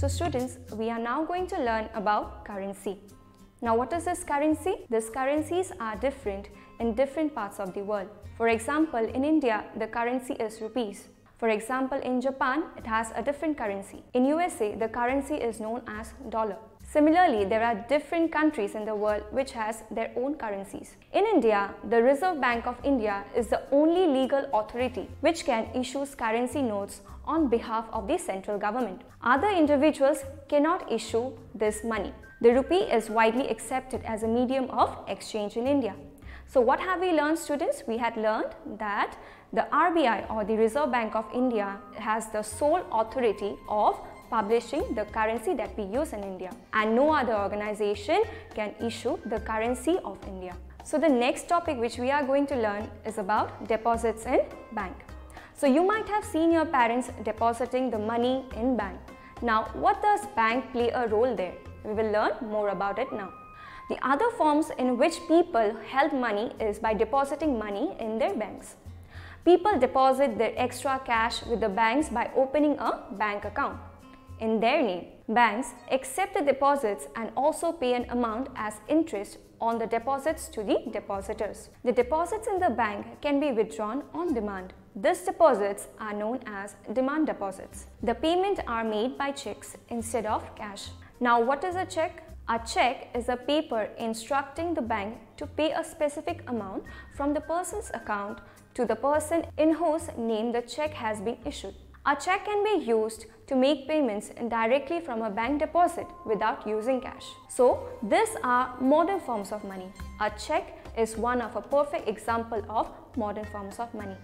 So students, we are now going to learn about currency. Now what is this currency? These currencies are different in different parts of the world. For example, in India, the currency is rupees. For example, in Japan, it has a different currency. In USA, the currency is known as dollar. Similarly, there are different countries in the world which has their own currencies. In India, the Reserve Bank of India is the only legal authority which can issue currency notes on behalf of the central government. Other individuals cannot issue this money. The rupee is widely accepted as a medium of exchange in India. So what have we learned students? We had learned that the RBI or the Reserve Bank of India has the sole authority of publishing the currency that we use in India and no other organization can issue the currency of India. So the next topic which we are going to learn is about deposits in bank. So you might have seen your parents depositing the money in bank. Now what does bank play a role there? We will learn more about it now. The other forms in which people help money is by depositing money in their banks. People deposit their extra cash with the banks by opening a bank account in their name. Banks accept the deposits and also pay an amount as interest on the deposits to the depositors. The deposits in the bank can be withdrawn on demand. These deposits are known as demand deposits. The payment are made by checks instead of cash. Now what is a check? A check is a paper instructing the bank to pay a specific amount from the person's account to the person in whose name the check has been issued. A check can be used to make payments directly from a bank deposit without using cash. So, these are modern forms of money. A check is one of a perfect example of modern forms of money.